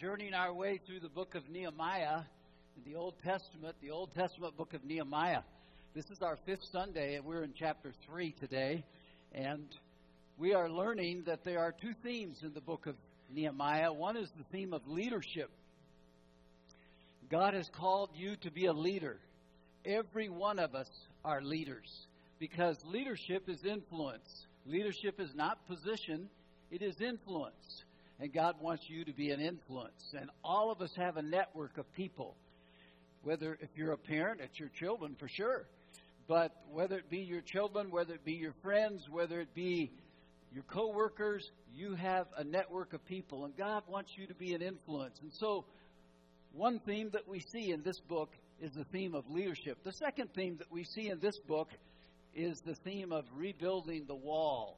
journeying our way through the book of Nehemiah the Old Testament, the Old Testament book of Nehemiah. This is our fifth Sunday, and we're in chapter 3 today. And we are learning that there are two themes in the book of Nehemiah. One is the theme of leadership. God has called you to be a leader. Every one of us are leaders because leadership is influence. Leadership is not position, it is influence. And God wants you to be an influence. And all of us have a network of people. Whether if you're a parent, it's your children for sure. But whether it be your children, whether it be your friends, whether it be your coworkers, you have a network of people and God wants you to be an influence. And so one theme that we see in this book is the theme of leadership. The second theme that we see in this book is the theme of rebuilding the walls.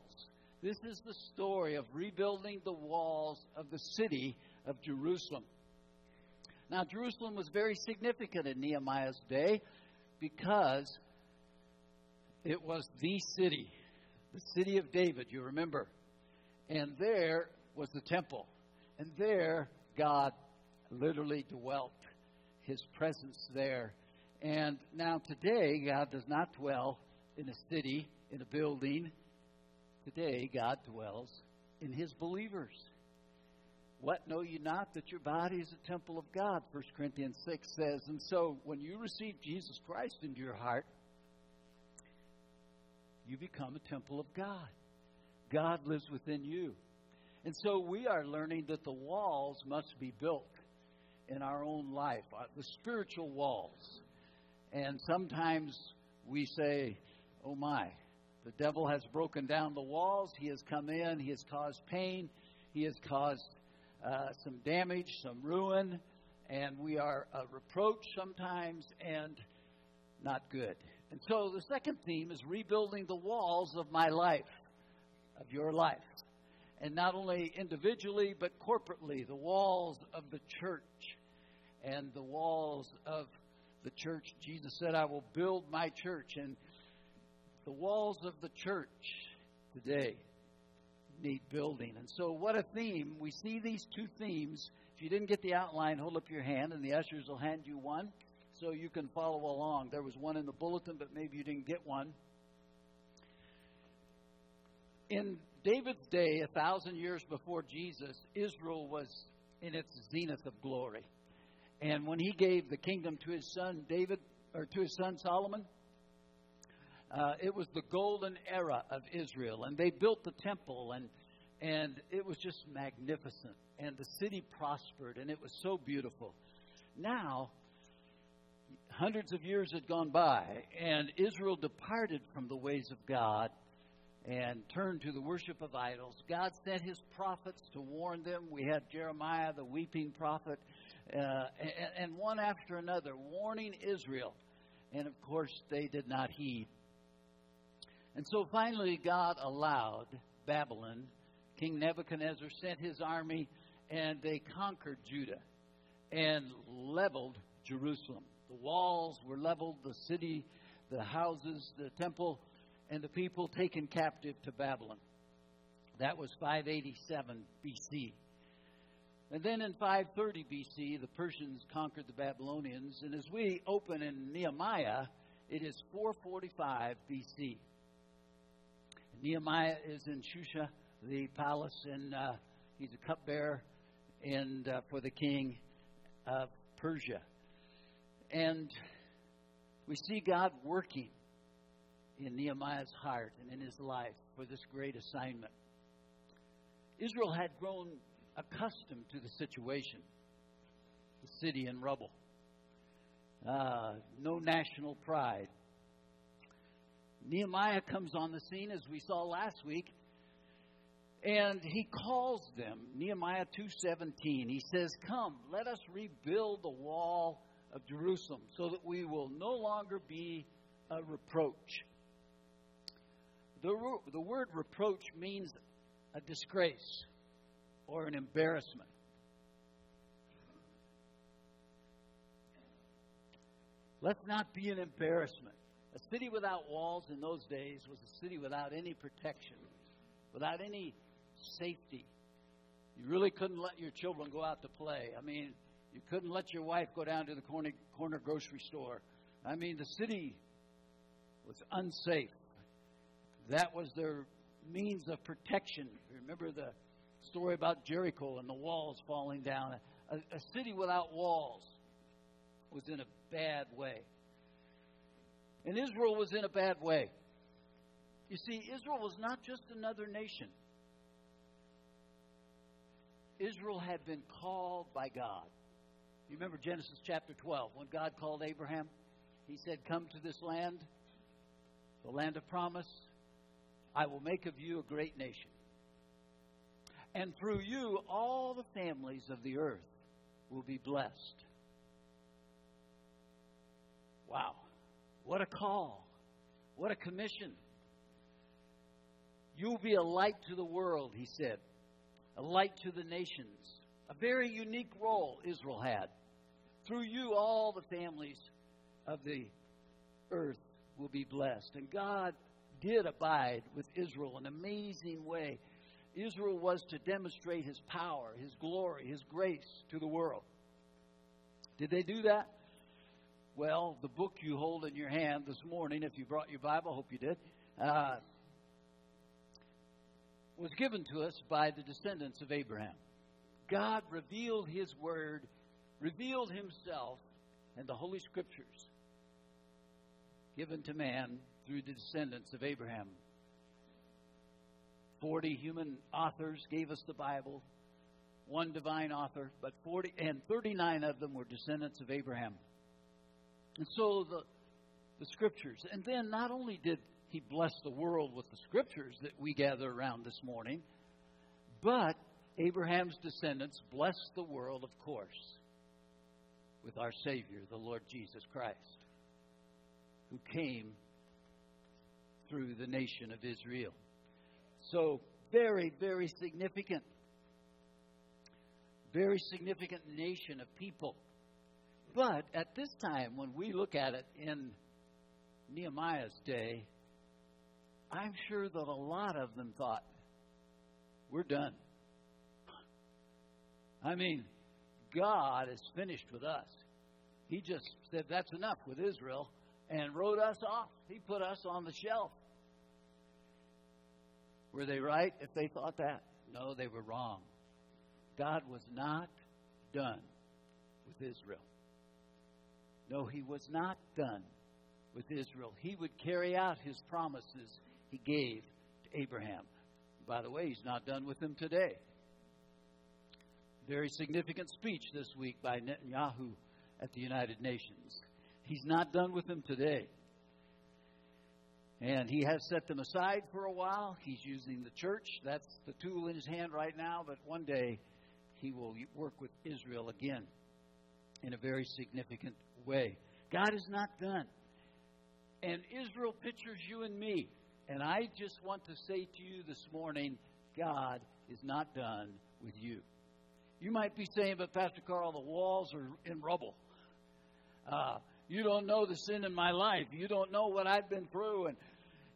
This is the story of rebuilding the walls of the city of Jerusalem. Now, Jerusalem was very significant in Nehemiah's day because it was the city, the city of David, you remember. And there was the temple. And there God literally dwelt, his presence there. And now today, God does not dwell in a city, in a building. Today, God dwells in his believers. What know you not that your body is a temple of God? 1 Corinthians 6 says. And so when you receive Jesus Christ into your heart, you become a temple of God. God lives within you. And so we are learning that the walls must be built in our own life, uh, the spiritual walls. And sometimes we say, oh my, the devil has broken down the walls. He has come in. He has caused pain. He has caused uh, some damage, some ruin. And we are a reproach sometimes and not good. And so the second theme is rebuilding the walls of my life, of your life. And not only individually, but corporately, the walls of the church and the walls of the church. Jesus said, I will build my church. And the walls of the church today need building. And so, what a theme. We see these two themes. If you didn't get the outline, hold up your hand, and the ushers will hand you one so you can follow along. There was one in the bulletin, but maybe you didn't get one. In David's day, a thousand years before Jesus, Israel was in its zenith of glory. And when he gave the kingdom to his son David, or to his son Solomon, uh, it was the golden era of Israel, and they built the temple, and and it was just magnificent, and the city prospered, and it was so beautiful. Now, hundreds of years had gone by, and Israel departed from the ways of God and turned to the worship of idols. God sent His prophets to warn them. We had Jeremiah, the weeping prophet uh, and, and one after another, warning Israel. And of course, they did not heed. And so finally, God allowed Babylon. King Nebuchadnezzar sent his army, and they conquered Judah and leveled Jerusalem. The walls were leveled, the city, the houses, the temple, and the people taken captive to Babylon. That was 587 BC. And then in 530 BC, the Persians conquered the Babylonians. And as we open in Nehemiah, it is 445 BC. Nehemiah is in Shushan, the palace, and uh, he's a cupbearer and uh, for the king of Persia. And we see God working in Nehemiah's heart and in his life for this great assignment. Israel had grown accustomed to the situation, the city in rubble, uh, no national pride. Nehemiah comes on the scene, as we saw last week, and he calls them. Nehemiah 2:17. He says, "Come, let us rebuild the wall of Jerusalem, so that we will no longer be a reproach." The, the word reproach means a disgrace or an embarrassment. Let's not be an embarrassment. A city without walls in those days was a city without any protection, without any safety. You really couldn't let your children go out to play. I mean, you couldn't let your wife go down to the corner, corner grocery store. I mean, the city was unsafe. That was their means of protection. Remember the story about Jericho and the walls falling down. A, a city without walls was in a bad way. And Israel was in a bad way. You see, Israel was not just another nation. Israel had been called by God. You remember Genesis chapter 12, when God called Abraham? He said, Come to this land, the land of promise. I will make of you a great nation. And through you, all the families of the earth will be blessed. Wow. What a call. What a commission. You'll be a light to the world, he said, a light to the nations. A very unique role Israel had. Through you, all the families of the earth will be blessed. And God did abide with Israel in an amazing way. Israel was to demonstrate his power, his glory, his grace to the world. Did they do that? Well, the book you hold in your hand this morning, if you brought your Bible, I hope you did, uh, was given to us by the descendants of Abraham. God revealed his word, revealed himself, and the Holy Scriptures given to man through the descendants of Abraham. Forty human authors gave us the Bible, one divine author, but forty and thirty-nine of them were descendants of Abraham. And so the the scriptures, and then not only did he bless the world with the scriptures that we gather around this morning, but Abraham's descendants blessed the world, of course, with our Savior, the Lord Jesus Christ, who came through the nation of Israel. So, very, very significant. Very significant nation of people. But at this time, when we look at it in Nehemiah's day, I'm sure that a lot of them thought, we're done. I mean, God is finished with us. He just said, that's enough with Israel and wrote us off. He put us on the shelf. Were they right if they thought that? No, they were wrong. God was not done with Israel. No, he was not done with Israel. He would carry out his promises he gave to Abraham. By the way, he's not done with them today. Very significant speech this week by Netanyahu at the United Nations. He's not done with them today. And he has set them aside for a while. He's using the church. That's the tool in his hand right now. But one day he will work with Israel again in a very significant way. God is not done. And Israel pictures you and me. And I just want to say to you this morning God is not done with you. You might be saying, but Pastor Carl, the walls are in rubble. Uh, you don't know the sin in my life. You don't know what I've been through, and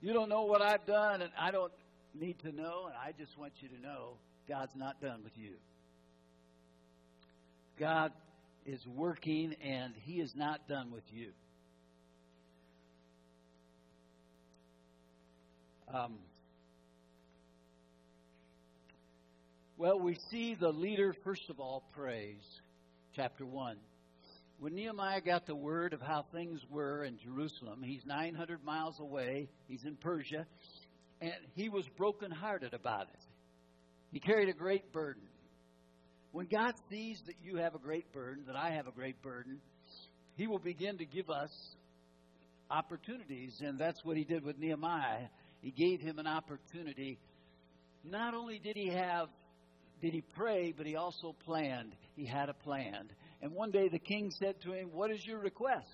you don't know what I've done, and I don't need to know, and I just want you to know God's not done with you. God is working, and He is not done with you. Um, well, we see the leader, first of all, praise. Chapter 1. When Nehemiah got the word of how things were in Jerusalem, he's 900 miles away, he's in Persia, and he was brokenhearted about it. He carried a great burden. When God sees that you have a great burden, that I have a great burden, he will begin to give us opportunities, and that's what he did with Nehemiah. He gave him an opportunity. Not only did he have did he pray, but he also planned. He had a plan. And one day the king said to him, What is your request?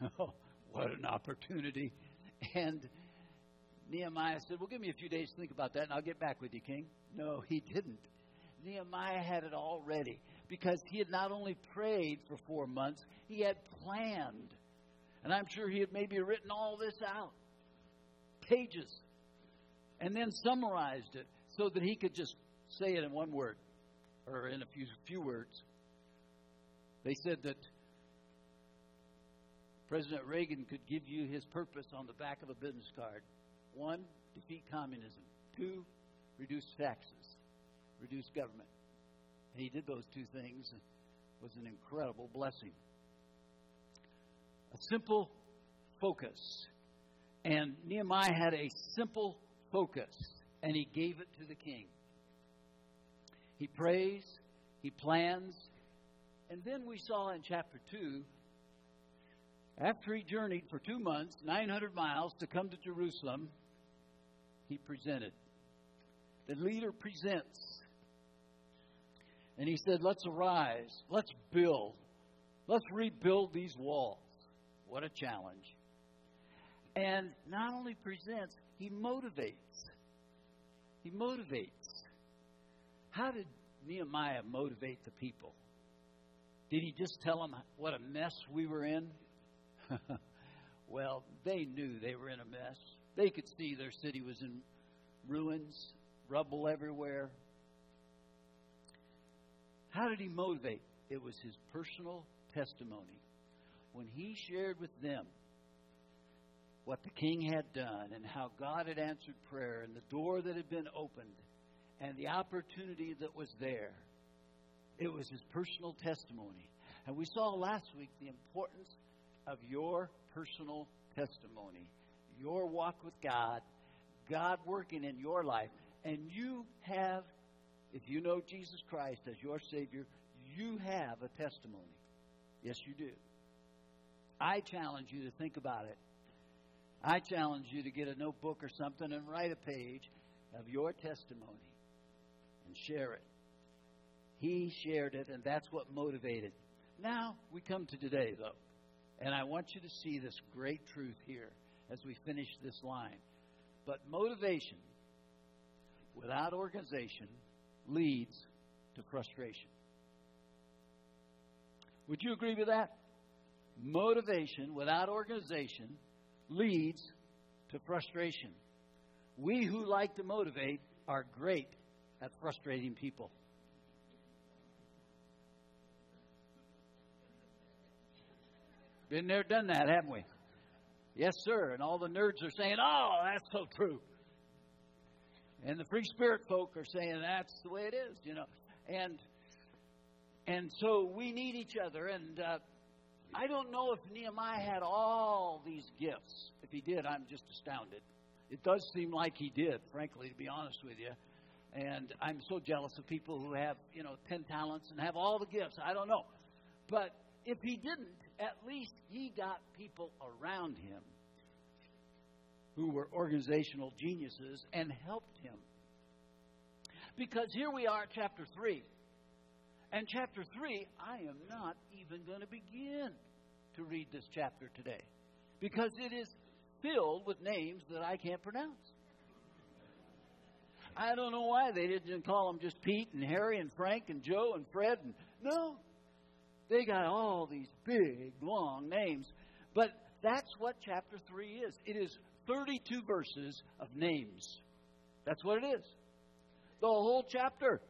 Oh, what an opportunity. And Nehemiah said, Well, give me a few days to think about that, and I'll get back with you, king. No, he didn't. Nehemiah had it all ready because he had not only prayed for four months, he had planned. And I'm sure he had maybe written all this out, pages, and then summarized it so that he could just say it in one word or in a few few words. They said that President Reagan could give you his purpose on the back of a business card. One, defeat communism. Two, reduce taxes, reduce government. And he did those two things. It was an incredible blessing. A simple focus. And Nehemiah had a simple focus, and he gave it to the king. He prays, he plans, and then we saw in chapter 2 after he journeyed for two months, 900 miles, to come to Jerusalem, he presented. The leader presents. And he said, Let's arise. Let's build. Let's rebuild these walls. What a challenge. And not only presents, he motivates. He motivates. How did Nehemiah motivate the people? Did he just tell them what a mess we were in? well, they knew they were in a mess. They could see their city was in ruins, rubble everywhere. How did he motivate? It was his personal testimony. When he shared with them what the king had done and how God had answered prayer and the door that had been opened and the opportunity that was there, it was his personal testimony. And we saw last week the importance of your personal testimony, your walk with God, God working in your life. And you have, if you know Jesus Christ as your Savior, you have a testimony. Yes, you do. I challenge you to think about it. I challenge you to get a notebook or something and write a page of your testimony and share it. He shared it, and that's what motivated. Now we come to today, though. And I want you to see this great truth here as we finish this line. But motivation without organization leads to frustration. Would you agree with that? Motivation without organization leads to frustration. We who like to motivate are great at frustrating people. Been there, done that, haven't we? Yes, sir. And all the nerds are saying, oh, that's so true. And the free spirit folk are saying that's the way it is, you know. And and so we need each other. And uh, I don't know if Nehemiah had all these gifts. If he did, I'm just astounded. It does seem like he did, frankly, to be honest with you. And I'm so jealous of people who have, you know, 10 talents and have all the gifts. I don't know. But if he didn't, at least he got people around him who were organizational geniuses and helped him. Because here we are, chapter 3. And chapter 3, I am not even going to begin to read this chapter today. Because it is filled with names that I can't pronounce. I don't know why they didn't call them just Pete and Harry and Frank and Joe and Fred. And no, they got all these big, long names. But that's what chapter 3 is. It is 32 verses of names. That's what it is. The whole chapter,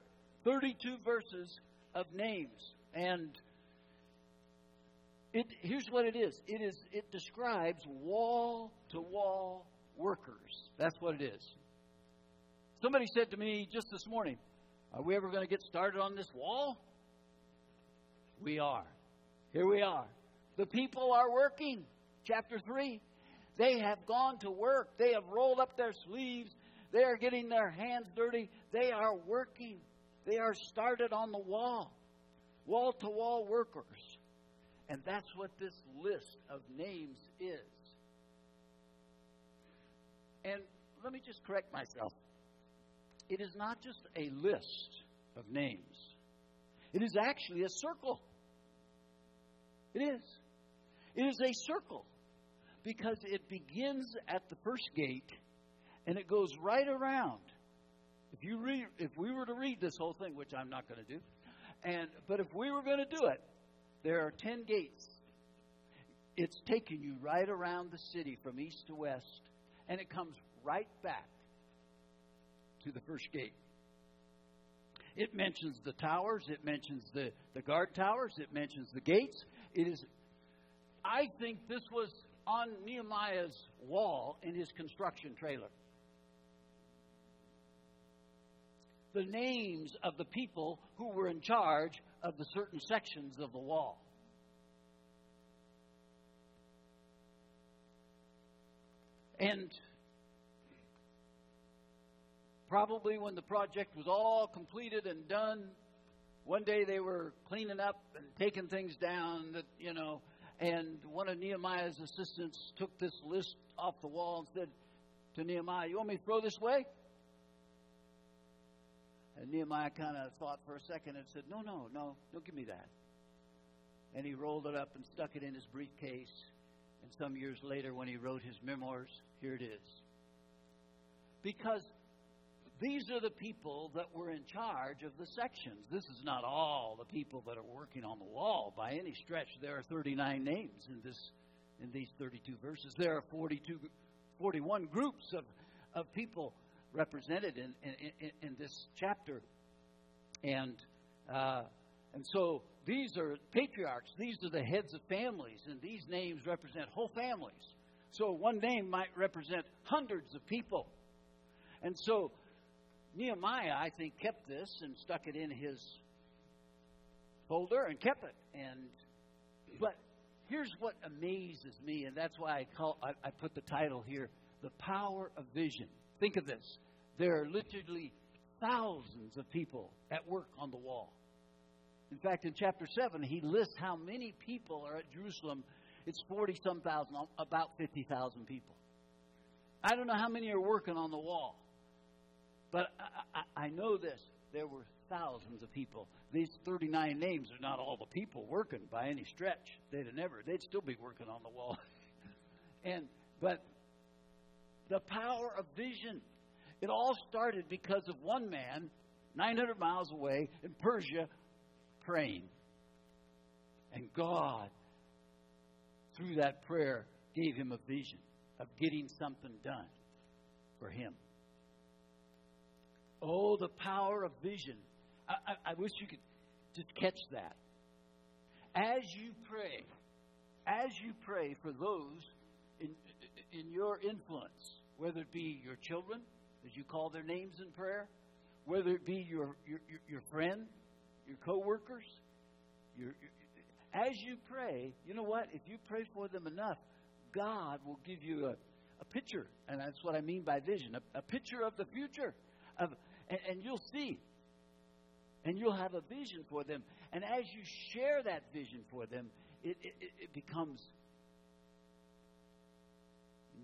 32 verses of names. And it, here's what it is it is it describes wall to wall workers. That's what it is. Somebody said to me just this morning, Are we ever going to get started on this wall? We are. Here we are. The people are working. Chapter 3. They have gone to work. They have rolled up their sleeves. They are getting their hands dirty. They are working. They are started on the wall. Wall to wall workers. And that's what this list of names is. And let me just correct myself. It is not just a list of names, it is actually a circle. It is. It is a circle because it begins at the first gate and it goes right around. If you read, if we were to read this whole thing, which I'm not going to do, and but if we were going to do it, there are ten gates. It's taking you right around the city from east to west, and it comes right back to the first gate. It mentions the towers, it mentions the, the guard towers, it mentions the gates. It is I think this was on Nehemiah's wall in his construction trailer. The names of the people who were in charge of the certain sections of the wall. And probably when the project was all completed and done, one day they were cleaning up and taking things down that, you know, and one of Nehemiah's assistants took this list off the wall and said to Nehemiah, You want me to throw this away? And Nehemiah kind of thought for a second and said, No, no, no, don't give me that. And he rolled it up and stuck it in his briefcase. And some years later, when he wrote his memoirs, here it is. Because these are the people that were in charge of the sections. This is not all the people that are working on the wall by any stretch. There are 39 names in this in these 32 verses. There are 42, 41 groups of, of people represented in, in, in this chapter. And, uh, and so these are patriarchs, these are the heads of families, and these names represent whole families. So one name might represent hundreds of people. And so Nehemiah, I think, kept this and stuck it in his folder and kept it. And but here's what amazes me, and that's why I call I, I put the title here: "The Power of Vision." Think of this: there are literally thousands of people at work on the wall. In fact, in chapter seven, he lists how many people are at Jerusalem. It's forty some thousand, about fifty thousand people. I don't know how many are working on the wall. But I, I, I know this. There were thousands of people. These 39 names are not all the people working by any stretch. They'd have never. They'd still be working on the wall. and but the power of vision. It all started because of one man, 900 miles away in Persia, praying. And God, through that prayer, gave him a vision of getting something done for him. Oh, the power of vision. I, I, I wish you could just catch that. As you pray, as you pray for those in, in your influence, whether it be your children, as you call their names in prayer, whether it be your, your, your friend, your coworkers, your, your, as you pray, you know what? If you pray for them enough, God will give you a, a picture, and that's what I mean by vision, a, a picture of the future, of and, and you'll see. And you'll have a vision for them. And as you share that vision for them, it, it, it becomes,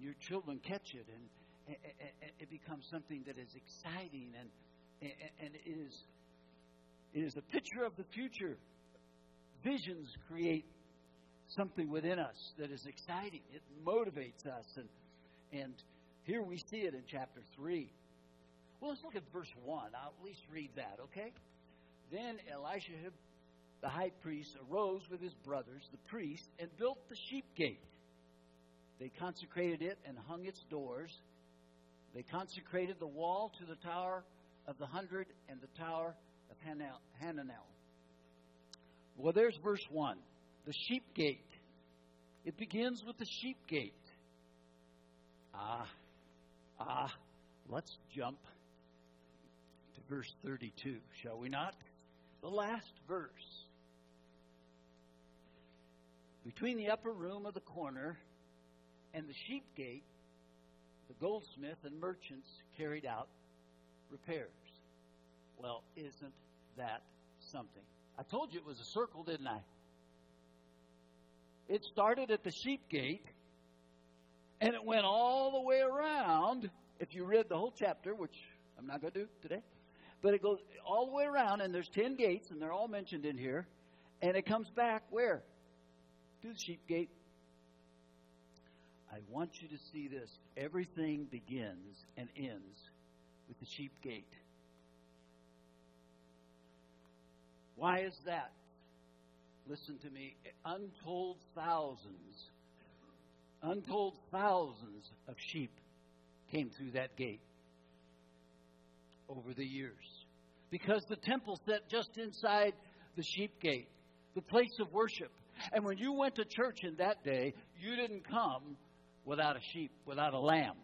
your children catch it, and it becomes something that is exciting and, and it is, it is a picture of the future. Visions create something within us that is exciting. It motivates us. And, and here we see it in chapter 3. Well, let's look at verse 1. I'll at least read that, okay? Then Eliashib, the high priest, arose with his brothers, the priests, and built the sheep gate. They consecrated it and hung its doors. They consecrated the wall to the tower of the hundred and the tower of Hananel. Well, there's verse 1. The sheep gate. It begins with the sheep gate. Ah, ah, let's jump verse 32, shall we not? The last verse. Between the upper room of the corner and the sheep gate, the goldsmith and merchants carried out repairs. Well, isn't that something? I told you it was a circle, didn't I? It started at the sheep gate and it went all the way around. If you read the whole chapter, which I'm not going to do today, but it goes all the way around, and there's 10 gates, and they're all mentioned in here. And it comes back where? To the sheep gate. I want you to see this. Everything begins and ends with the sheep gate. Why is that? Listen to me. Untold thousands, untold thousands of sheep came through that gate over the years. because the temple sat just inside the sheep gate, the place of worship. And when you went to church in that day, you didn't come without a sheep, without a lamb,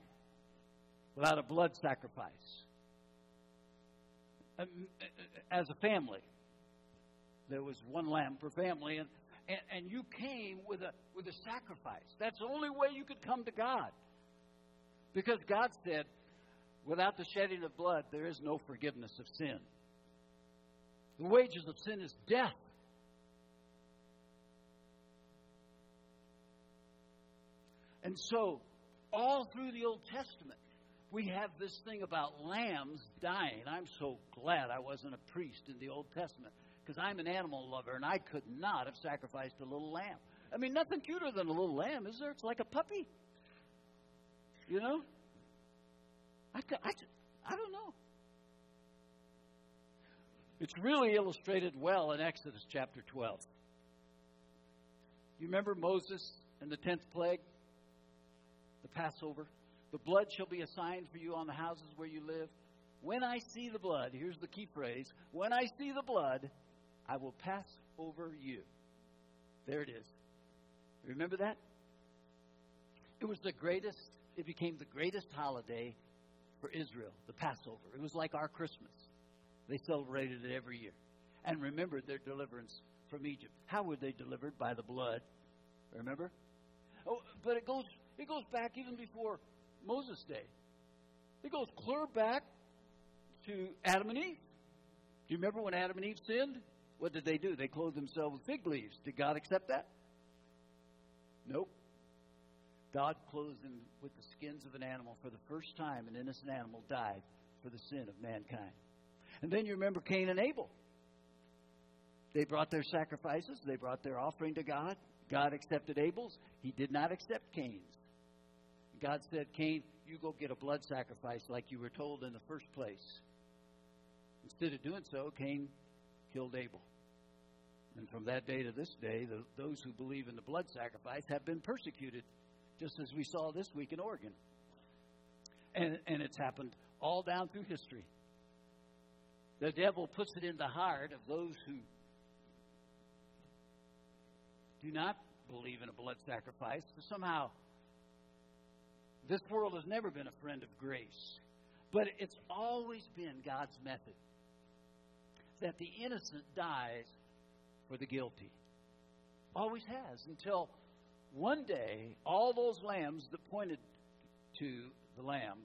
without a blood sacrifice. Um, as a family, there was one lamb per family, and, and, and you came with a, with a sacrifice. That's the only way you could come to God. Because God said, without the shedding of blood, there is no forgiveness of sin. The wages of sin is death. And so, all through the Old Testament, we have this thing about lambs dying. I'm so glad I wasn't a priest in the Old Testament because I'm an animal lover and I could not have sacrificed a little lamb. I mean, nothing cuter than a little lamb, is there? It's like a puppy. You know? I, I, I don't know. It's really illustrated well in Exodus chapter 12. You remember Moses and the tenth plague? The Passover? The blood shall be a sign for you on the houses where you live. When I see the blood, here's the key phrase when I see the blood, I will pass over you. There it is. Remember that? It was the greatest, it became the greatest holiday for Israel, the Passover. It was like our Christmas. They celebrated it every year and remembered their deliverance from Egypt. How were they delivered? By the blood. Remember? Oh, but it goes it goes back even before Moses' day. It goes clear back to Adam and Eve. Do you remember when Adam and Eve sinned? What did they do? They clothed themselves with fig leaves. Did God accept that? Nope. God clothed them with the skins of an animal. For the first time, an innocent animal died for the sin of mankind. And then you remember Cain and Abel. They brought their sacrifices, they brought their offering to God. God accepted Abel's, He did not accept Cain's. God said, Cain, you go get a blood sacrifice like you were told in the first place. Instead of doing so, Cain killed Abel. And from that day to this day, the, those who believe in the blood sacrifice have been persecuted, just as we saw this week in Oregon. And, and it's happened all down through history. The devil puts it in the heart of those who do not believe in a blood sacrifice somehow. This world has never been a friend of grace, but it's always been God's method that the innocent dies for the guilty. Always has until one day all those lambs that pointed to the lamb.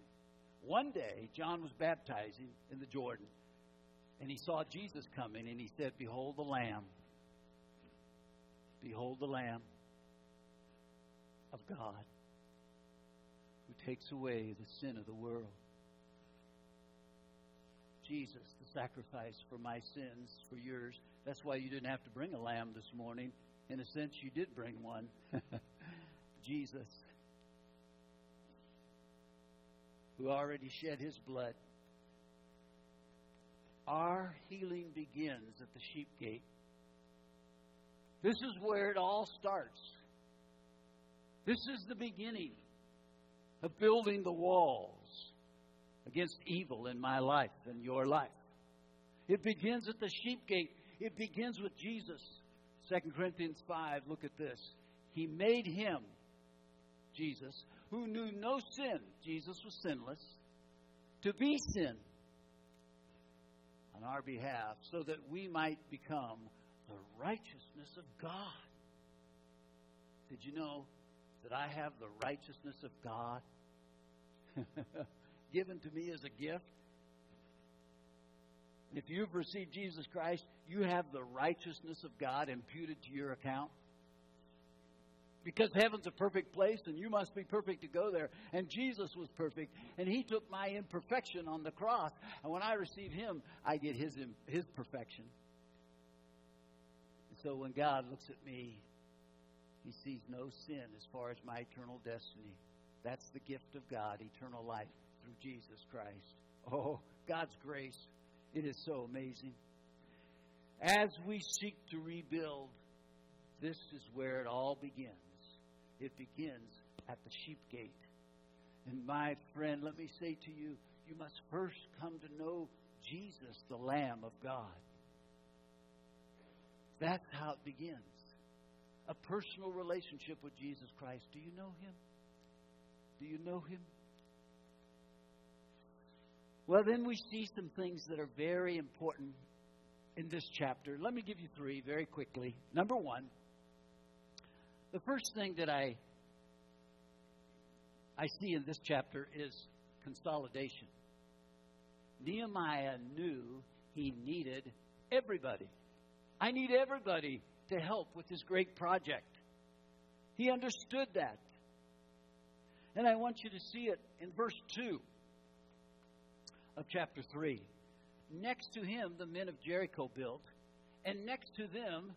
One day John was baptizing in the Jordan and he saw Jesus coming and he said, Behold the Lamb. Behold the Lamb of God who takes away the sin of the world. Jesus, the sacrifice for my sins, for yours. That's why you didn't have to bring a lamb this morning. In a sense, you did bring one. Jesus, who already shed his blood our healing begins at the sheep gate. This is where it all starts. This is the beginning of building the walls against evil in my life and your life. It begins at the sheep gate. It begins with Jesus. 2 Corinthians 5, look at this. He made him, Jesus, who knew no sin, Jesus was sinless, to be sin on our behalf so that we might become the righteousness of God. Did you know that I have the righteousness of God given to me as a gift? If you've received Jesus Christ, you have the righteousness of God imputed to your account because heaven's a perfect place and you must be perfect to go there. And Jesus was perfect and he took my imperfection on the cross. And when I receive him, I get his, his perfection. And so when God looks at me, he sees no sin as far as my eternal destiny. That's the gift of God, eternal life through Jesus Christ. Oh, God's grace. It is so amazing. As we seek to rebuild, this is where it all begins. It begins at the sheep gate. And my friend, let me say to you, you must first come to know Jesus, the Lamb of God. That's how it begins. A personal relationship with Jesus Christ. Do you know him? Do you know him? Well, then we see some things that are very important in this chapter. Let me give you three very quickly. Number one, the first thing that I I see in this chapter is consolidation. Nehemiah knew he needed everybody. I need everybody to help with this great project. He understood that. And I want you to see it in verse 2 of chapter 3. Next to him, the men of Jericho built, and next to them,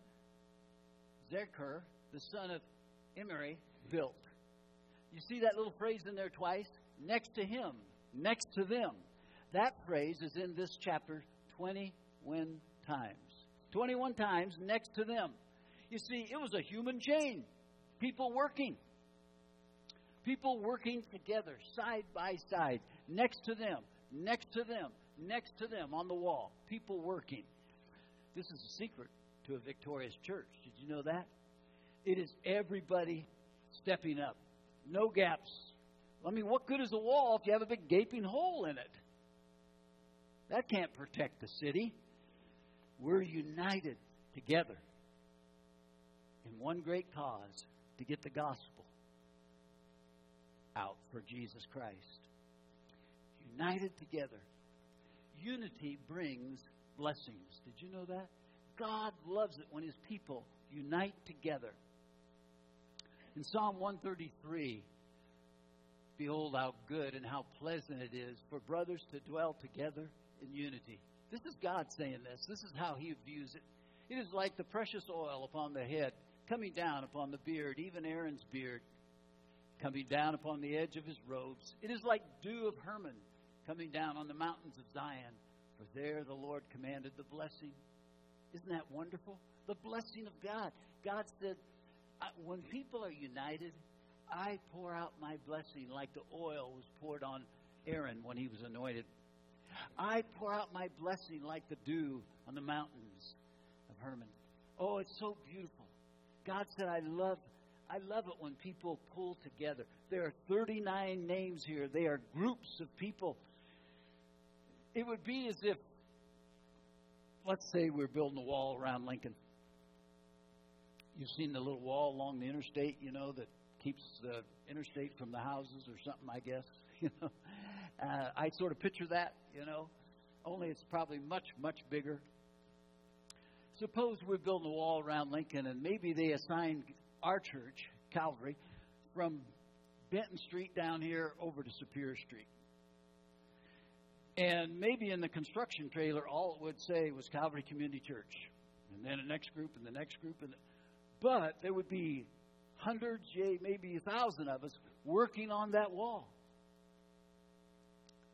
Zaccur, the son of Imri, built. You see that little phrase in there twice? Next to him, next to them. That phrase is in this chapter 21 times. 21 times next to them. You see, it was a human chain. People working. People working together, side by side, next to them, next to them, next to them on the wall. People working. This is a secret to a victorious church. Did you know that? It is everybody stepping up. No gaps. I mean, what good is a wall if you have a big gaping hole in it? That can't protect the city. We're united together in one great cause to get the gospel out for Jesus Christ. United together. Unity brings blessings. Did you know that? God loves it when his people unite together. In Psalm 133, behold how good and how pleasant it is for brothers to dwell together in unity. This is God saying this. This is how he views it. It is like the precious oil upon the head, coming down upon the beard, even Aaron's beard, coming down upon the edge of his robes. It is like dew of Hermon coming down on the mountains of Zion, for there the Lord commanded the blessing. Isn't that wonderful? The blessing of God. God said, when people are united, I pour out my blessing like the oil was poured on Aaron when he was anointed I pour out my blessing like the dew on the mountains of Hermon. Oh, it's so beautiful. God said, I love, I love it when people pull together. There are 39 names here. They are groups of people. It would be as if, let's say we're building a wall around Lincoln. You've seen the little wall along the interstate, you know, that keeps the interstate from the houses or something, I guess. You know, uh, I sort of picture that, you know, only it's probably much, much bigger. Suppose we're building a wall around Lincoln and maybe they assign our church, Calvary, from Benton Street down here over to Superior Street. And maybe in the construction trailer, all it would say was Calvary Community Church. And then the next group and the next group. and But there would be hundreds, maybe a thousand of us working on that wall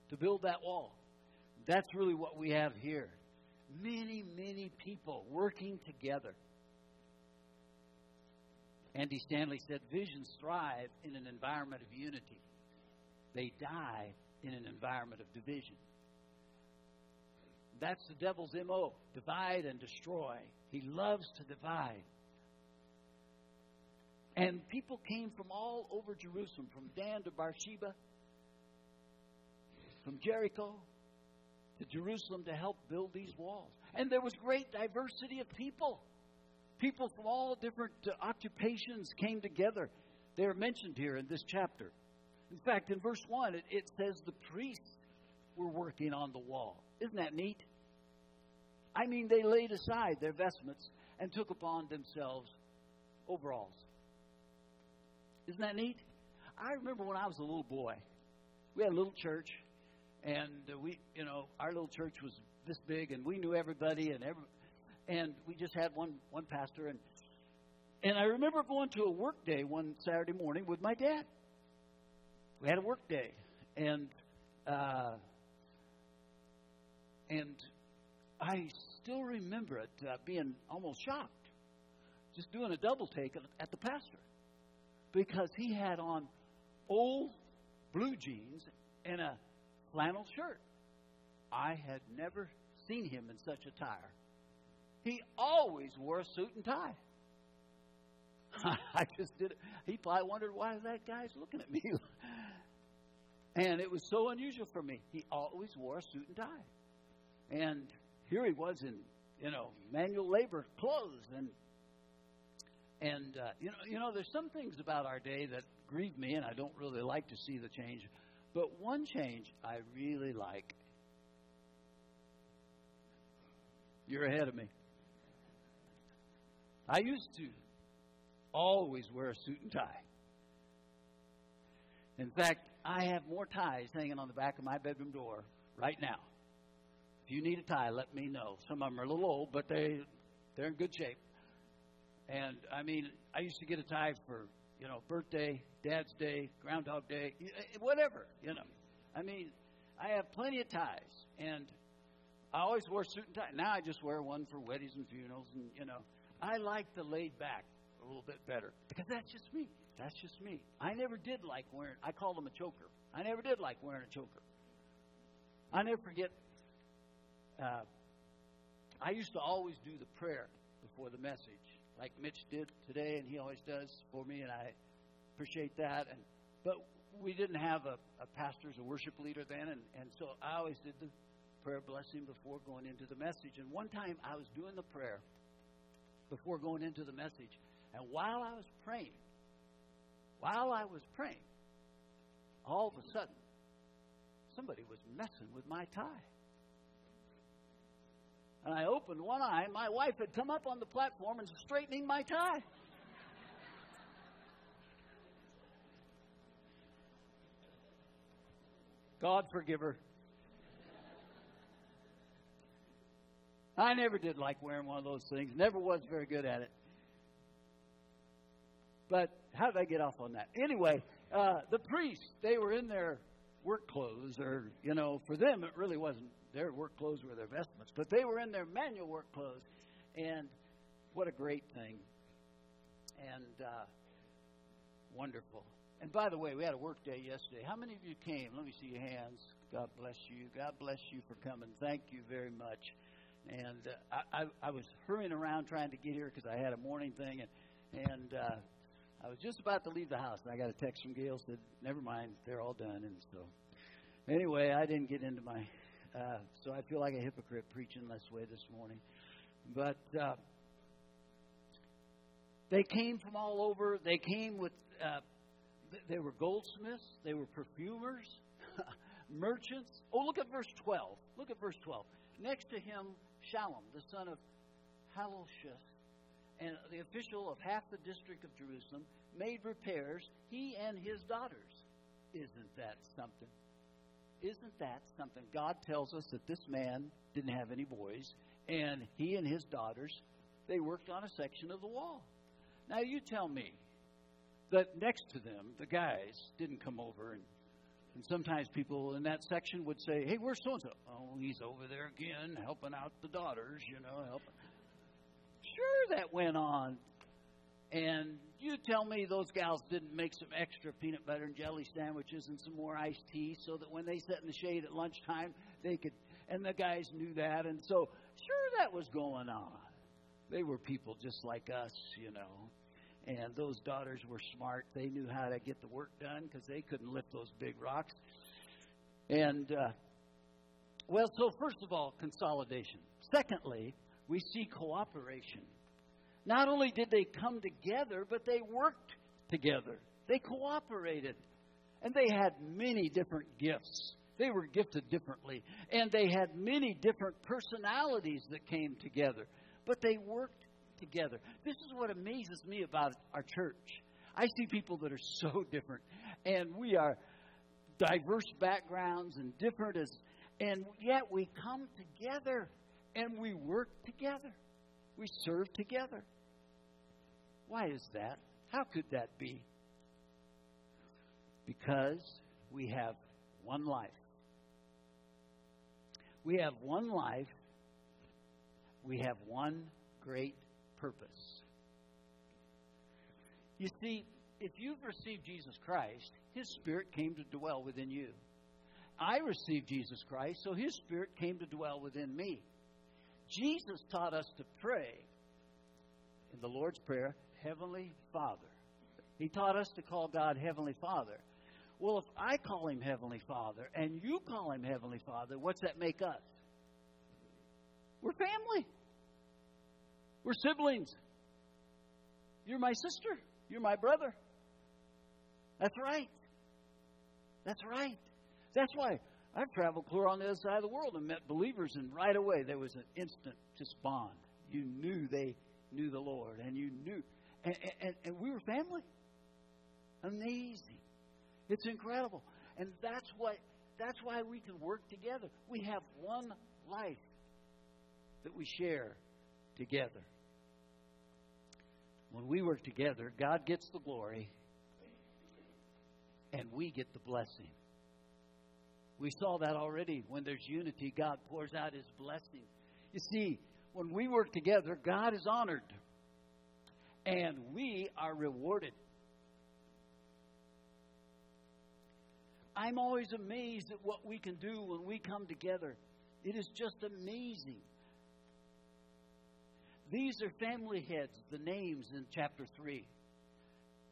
to build that wall. That's really what we have here. Many, many people working together. Andy Stanley said visions thrive in an environment of unity, they die in an environment of division. That's the devil's MO divide and destroy. He loves to divide. And people came from all over Jerusalem, from Dan to Beersheba, from Jericho to Jerusalem to help build these walls. And there was great diversity of people. People from all different uh, occupations came together. They are mentioned here in this chapter. In fact, in verse 1, it, it says the priests were working on the wall. Isn't that neat? I mean, they laid aside their vestments and took upon themselves overalls. Isn't that neat? I remember when I was a little boy, we had a little church, and uh, we, you know, our little church was this big, and we knew everybody, and every, and we just had one one pastor, and and I remember going to a work day one Saturday morning with my dad. We had a work day, and uh, and I still remember it uh, being almost shocked, just doing a double take at the pastor, because he had on old blue jeans and a flannel shirt. I had never seen him in such attire. He always wore a suit and tie. I just did it. He probably wondered why that guy's looking at me. and it was so unusual for me. He always wore a suit and tie. And here he was in, you know, manual labor clothes and and uh, you know, you know, there's some things about our day that grieve me, and I don't really like to see the change. But one change I really like. You're ahead of me. I used to always wear a suit and tie. In fact, I have more ties hanging on the back of my bedroom door right now. If you need a tie, let me know. Some of them are a little old, but they they're in good shape. And I mean, I used to get a tie for you know birthday, Dad's Day, Groundhog Day, eh, eh, whatever. You know, I mean, I have plenty of ties, and I always wore suit and tie. Now I just wear one for weddings and funerals, and you know, I like the laid back a little bit better because that's just me. That's just me. I never did like wearing. I call them a choker. I never did like wearing a choker. I never forget. Uh, I used to always do the prayer before the message, like Mitch did today, and he always does for me, and I appreciate that. And but we didn't have a, a pastor as a worship leader then, and, and so I always did the prayer blessing before going into the message. And one time I was doing the prayer before going into the message, and while I was praying, while I was praying, all of a sudden, somebody was messing with my tie. And I opened one eye, and my wife had come up on the platform and straightening my tie. God forgive her. I never did like wearing one of those things. Never was very good at it. But how did I get off on that? Anyway, uh, the priests, they were in their work clothes, or, you know, for them it really wasn't their work clothes were their vestments, but they were in their manual work clothes. And what a great thing. And uh, wonderful. And by the way, we had a work day yesterday. How many of you came? Let me see your hands. God bless you. God bless you for coming. Thank you very much. And uh, I, I, was hurrying around trying to get here because I had a morning thing, and and uh, I was just about to leave the house, and I got a text from Gail said, "Never mind, they're all done." And so, anyway, I didn't get into my, uh, so I feel like a hypocrite preaching this way this morning. But uh, they came from all over. They came with, uh, they were goldsmiths. They were perfumers, merchants. Oh, look at verse twelve. Look at verse twelve. Next to him Shallum, the son of Hallohesh, and the official of half the district of Jerusalem, made repairs, he and his daughters. Isn't that something? Isn't that something? God tells us that this man didn't have any boys, and he and his daughters, they worked on a section of the wall. Now you tell me that next to them, the guys didn't come over and and sometimes people in that section would say, "Hey, where's so and so?" Oh, he's over there again, helping out the daughters, you know, helping. Sure, that went on. And you tell me those gals didn't make some extra peanut butter and jelly sandwiches and some more iced tea so that when they sat in the shade at lunchtime, they could, and the guys knew that. And so, sure, that was going on. They were people just like us, you know and those daughters were smart. They knew how to get the work done because they couldn't lift those big rocks. And, uh, well, so first of all, consolidation. Secondly, we see cooperation. Not only did they come together, but they worked together. They cooperated. And they had many different gifts. They were gifted differently. And they had many different personalities that came together. But they worked together. This is what amazes me about our church. I see people that are so different, and we are diverse backgrounds and different as, and yet we come together and we work together. We serve together. Why is that? How could that be? Because we have one life. We have one life. We have one great purpose. You see, if you've received Jesus Christ, His Spirit came to dwell within you. I received Jesus Christ, so His Spirit came to dwell within me. Jesus taught us to pray in the Lord's Prayer, Heavenly Father. He taught us to call God Heavenly Father. Well, if I call Him Heavenly Father and you call Him Heavenly Father, what's that make us? We're family. We're siblings. You're my sister. You're my brother. That's right. That's right. That's why I've traveled clear on the other side of the world and met believers, and right away there was an instant just bond. You knew they knew the Lord, and you knew, and, and, and we were family. Amazing. It's incredible. And that's what that's why we can work together. We have one life that we share together. When we work together, God gets the glory and we get the blessing. We saw that already. When there's unity, God pours out His blessing. You see, when we work together, God is honored and we are rewarded. I'm always amazed at what we can do when we come together. It is just amazing. These are family heads, the names in chapter 3.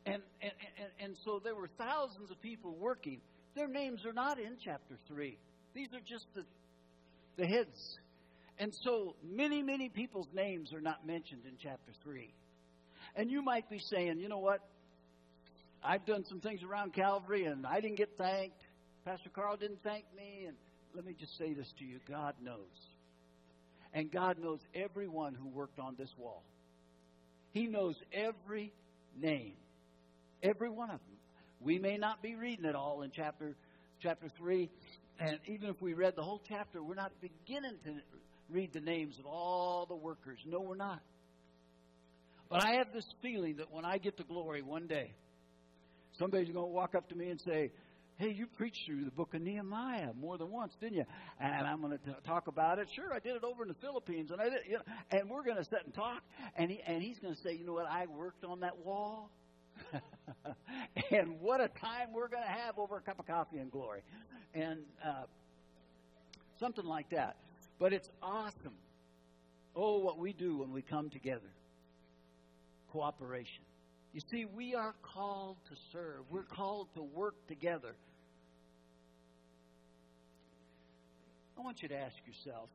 And, and, and, and so there were thousands of people working. Their names are not in chapter 3. These are just the, the heads. And so many, many people's names are not mentioned in chapter 3. And you might be saying, you know what? I've done some things around Calvary and I didn't get thanked. Pastor Carl didn't thank me. And let me just say this to you God knows. And God knows everyone who worked on this wall. He knows every name, every one of them. We may not be reading it all in chapter chapter three, and even if we read the whole chapter, we're not beginning to read the names of all the workers. No, we're not. But I have this feeling that when I get to glory one day, somebody's going to walk up to me and say, Hey, you preached through the book of Nehemiah more than once, didn't you? And I'm going to talk about it. Sure, I did it over in the Philippines, and I did, you know, and we're going to sit and talk. And he and he's going to say, you know what? I worked on that wall, and what a time we're going to have over a cup of coffee in glory, and uh, something like that. But it's awesome. Oh, what we do when we come together. Cooperation. You see, we are called to serve. We're called to work together. Want you to ask yourself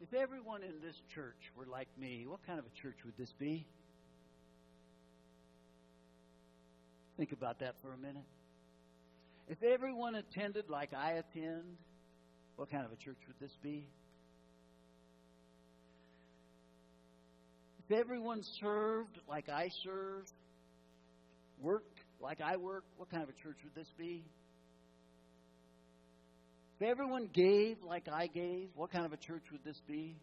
if everyone in this church were like me, what kind of a church would this be? Think about that for a minute. If everyone attended like I attend, what kind of a church would this be? If everyone served like I serve, worked like I work, what kind of a church would this be? If everyone gave like I gave, what kind of a church would this be?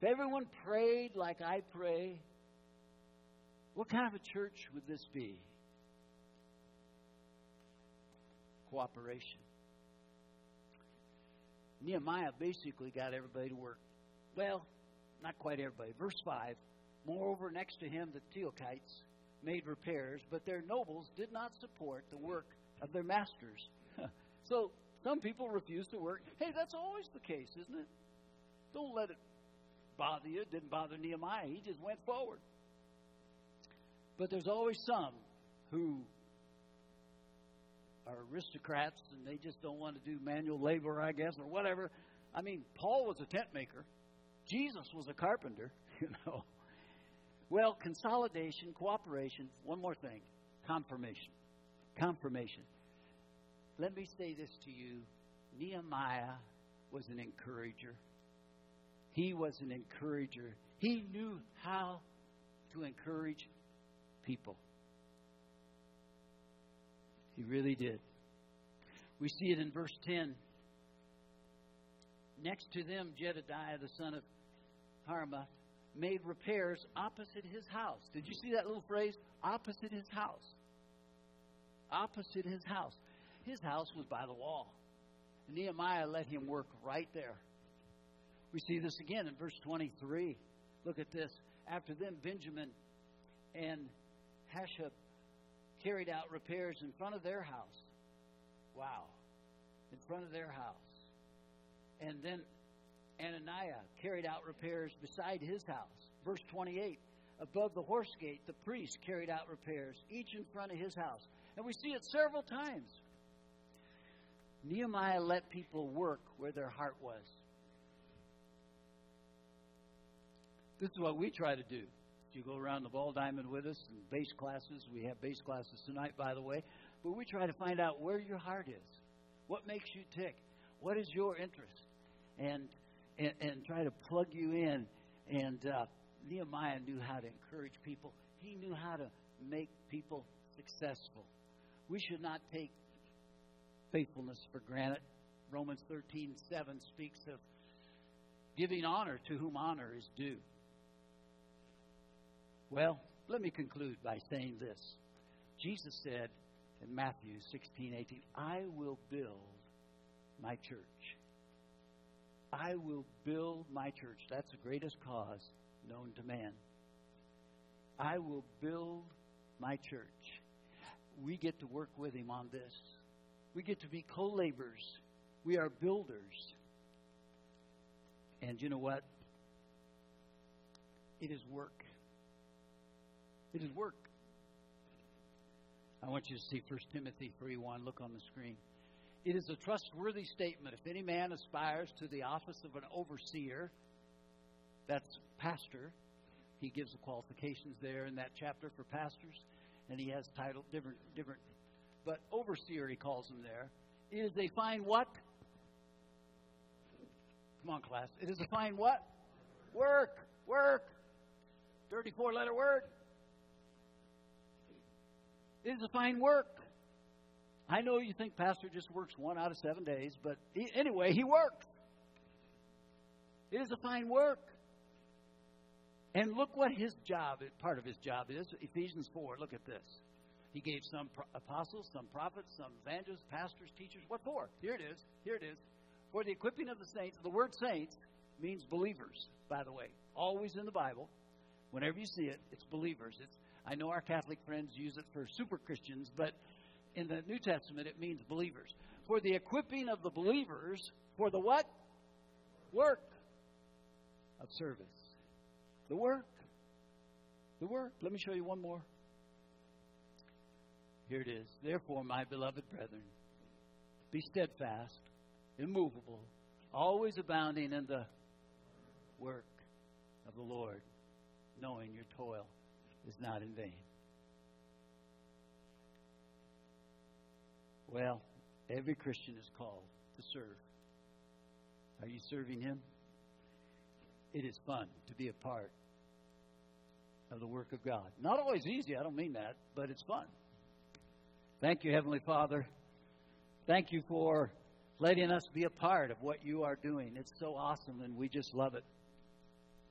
If everyone prayed like I pray, what kind of a church would this be? Cooperation. Nehemiah basically got everybody to work. Well, not quite everybody. Verse 5 Moreover, next to him, the Tekoites made repairs, but their nobles did not support the work of their masters. so some people refuse to work. Hey, that's always the case, isn't it? Don't let it bother you. It didn't bother Nehemiah. He just went forward. But there's always some who are aristocrats and they just don't want to do manual labor, I guess, or whatever. I mean, Paul was a tent maker. Jesus was a carpenter, you know. Well, consolidation, cooperation, one more thing confirmation. Confirmation. Let me say this to you Nehemiah was an encourager. He was an encourager. He knew how to encourage people. He really did. We see it in verse 10. Next to them, Jedediah, the son of Harumaph, made repairs opposite his house. Did you see that little phrase? Opposite his house. Opposite his house. His house was by the wall. Nehemiah let him work right there. We see this again in verse 23. Look at this. After them, Benjamin and Hasshub carried out repairs in front of their house. Wow. In front of their house. And then Ananiah carried out repairs beside his house. Verse 28 Above the horse gate, the priest carried out repairs, each in front of his house. And we see it several times. Nehemiah let people work where their heart was. This is what we try to do. You go around the ball diamond with us and base classes. We have base classes tonight, by the way. But we try to find out where your heart is. What makes you tick? What is your interest? And and, and try to plug you in. And uh, Nehemiah knew how to encourage people. He knew how to make people successful. We should not take faithfulness for granted. Romans 13 7 speaks of giving honor to whom honor is due. Well, let me conclude by saying this. Jesus said in Matthew 16 18, I will build my church. I will build my church. That's the greatest cause known to man. I will build my church. We get to work with him on this. We get to be co laborers. We are builders. And you know what? It is work. It is work. I want you to see 1 Timothy 3 1. Look on the screen. It is a trustworthy statement. If any man aspires to the office of an overseer, that's pastor, he gives the qualifications there in that chapter for pastors, and he has title different different but overseer he calls him there. It is a fine what? Come on, class. It is a fine what? Work. Work. 34 letter word. It is a fine work. I know you think Pastor just works one out of seven days, but he, anyway, he works. It is a fine work. And look what his job, part of his job is. Ephesians 4, look at this. He gave some apostles, some prophets, some evangelists, pastors, teachers. What for? Here it is. Here it is. For the equipping of the saints. The word saints means believers, by the way. Always in the Bible. Whenever you see it, it's believers. It's I know our Catholic friends use it for super Christians, but in the New Testament, it means believers. For the equipping of the believers for the what? Work of service. The work. The work. Let me show you one more. Here it is. Therefore, my beloved brethren, be steadfast, immovable, always abounding in the work of the Lord, knowing your toil is not in vain. Well, every Christian is called to serve. Are you serving Him? It is fun to be a part of the work of God. Not always easy, I don't mean that, but it's fun. Thank you, Heavenly Father. Thank you for letting us be a part of what you are doing. It's so awesome, and we just love it.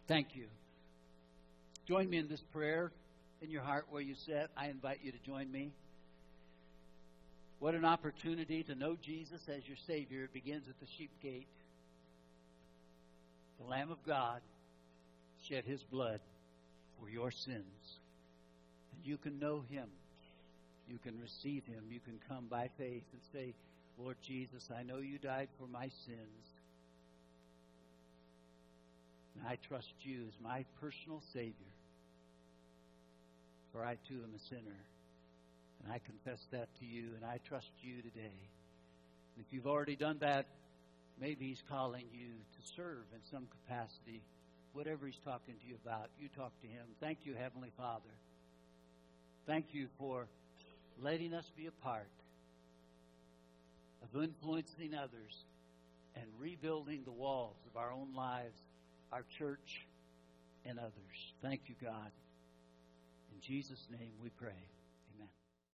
Thank you. Join me in this prayer in your heart where you sit. I invite you to join me. What an opportunity to know Jesus as your Savior. It begins at the sheep gate. The Lamb of God shed his blood for your sins. And you can know him. You can receive him. You can come by faith and say, Lord Jesus, I know you died for my sins. And I trust you as my personal Savior. For I too am a sinner. And I confess that to you, and I trust you today. And if you've already done that, maybe He's calling you to serve in some capacity. Whatever He's talking to you about, you talk to Him. Thank you, Heavenly Father. Thank you for letting us be a part of influencing others and rebuilding the walls of our own lives, our church, and others. Thank you, God. In Jesus' name we pray.